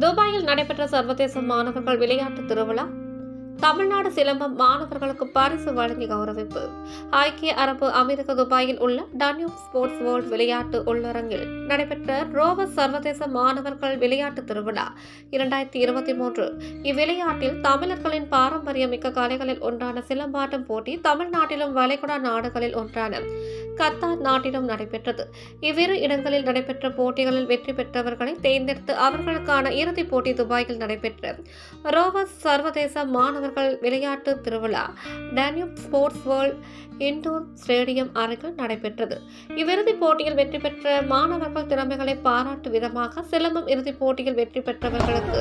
துபாயில் நடைபெற்ற சர்வதேச மாணவர்கள் விளையாட்டு திருவிழா தமிழ்நாடு சிலம்பம் மாணவர்களுக்கு பரிசு வழங்கி கௌரவிப்பு. ஐக்கிய அரபு அமெரிக்க துபாயில் உள்ள டன்யூப் ஸ்போர்ட்ஸ் வேர்ல்ட் விளையாட்டு உள்ளரங்கில் நடைபெற்ற ரோவர் சர்வதேச மாணவர்கள் விளையாட்டு திருவிழா இரண்டாயிரத்தி இருபத்தி மூன்று. இவ்விளையாட்டில் தமிழர்களின் பாரம்பரியமிக்க கலைகளில் ஒன்றான சிலம்பாட்டம் போட்டி தமிழ்நாட்டிலும் வளைகுடா நாடுகளில் ஒன்றான கத்தார் நாட்டிலும் நடைபெற்றது. இவ்விரு இடங்களில் நடைபெற்ற போட்டிகளில் வெற்றி பெற்றவர்களை தேர்ந்தெடுத்து அவர்களுக்கான இறுதிப் போட்டி துபாயில் நடைபெற்ற ரோவர்ஸ் சர்வதேச மாணவர்கள் விளையாட்டு திருவிழா Danube sports world indoor stadium அருகில் நடைபெற்றது. இவ்விறுதிப் போட்டியில் வெற்றி பெற்ற மாணவர்கள் திறமைகளை பாராட்டும் விதமாக சிலம்பம் இறுதிப் போட்டியில் வெற்றி பெற்றவர்களுக்கு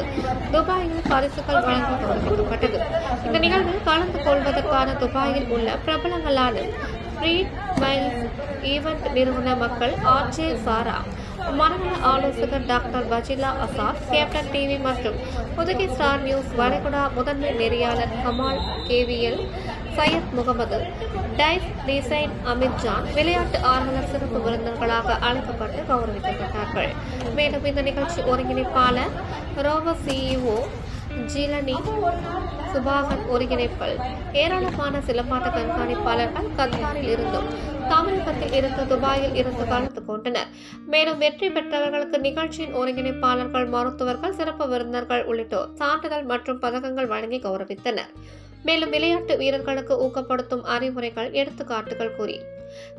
துபாயில் பரிசுகள் வழங்க இந்த நிகழ்வில் கலந்து கொள்வதற்கான துபாயில் உள்ள பிரபலங்களான ஃப்ரீட் மைல்ஸ் ஈவெண்ட் நிறுவன மக்கள் ஆர்ஜே சாரா. மனநல ஆலோசகர் doctor Vajila Asad captain TV மற்றும் புதுகை ஸ்டார் நியூஸ் வளைகுடா முதன்மை நெறியாளர் Kamal KVL Syed Mohammed dice design Amit Jaan விளையாட்டு ஆர்வலர் சிறப்பு விருந்தினர்களாக அழைக்கப்பட்டு கௌரவிக்கப்பட்டார்கள். மேலும் இந்த நிகழ்ச்சி ஒருங்கிணைப்பாளர் ரோவ சிஇஓ ஜிலனி சுபாகன் ஒருங்கிணைப்பில். ஏராளமான சிலம்பாட்ட கண்காணிப்பாளர்கள் கத்தாரில் இருந்தும் தமிழகத்தில் இருந்து துபாயில் இருந்து கலந்து கொண்டனர். மேலும் வெற்றி பெற்றவர்களுக்கு நிகழ்ச்சியின் ஒருங்கிணைப்பாளர்கள் மருத்துவர்கள் சிறப்பு விருந்தினர்கள் உள்ளிட்டோர் சான்றிதழ் மற்றும் பதக்கங்கள் வழங்கி கௌரவித்தனர். மேலும் விளையாட்டு வீரர்களுக்கு ஊக்கப்படுத்தும் அறிவுரைகள் எடுத்துக்காட்டுகள் கூறி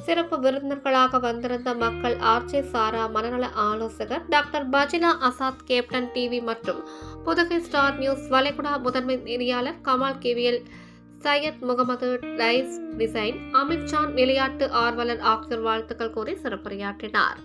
சிறப்பு விருந்தினர்களாக வந்திருந்த மக்கள் ஆர்ஜே சாரா மனநல ஆலோசகர் doctor Bajila Asad captain TV மற்றும் புதுகை ஸ்டார் நியூஸ் வளைகுடா முதன்மை நெறியாளர் Kamal KVL Syed Mohammed rise design Amitshan விளையாட்டு ஆர்வலர் ஆகியோர் வாழ்த்துக்கள் கூறி சிறப்புரையாற்றினார்.